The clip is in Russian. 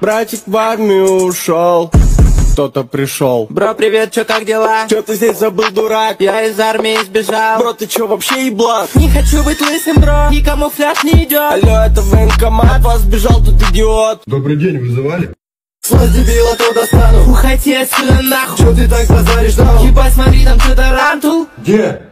Братик в армию ушел кто-то пришел Бро, привет, чё, как дела? Чё ты здесь забыл, дурак? Я из армии сбежал Бро, ты чё, вообще еблак? Не хочу быть лысым, бро, и камуфляж не идет Алло, это военкомат, вас сбежал тут идиот Добрый день, вызывали? Слазь, дебил, а то достану Уходи отсюда нахуй Чё ты так базаришь, да? Ебать, смотри, там что, тарантул Где?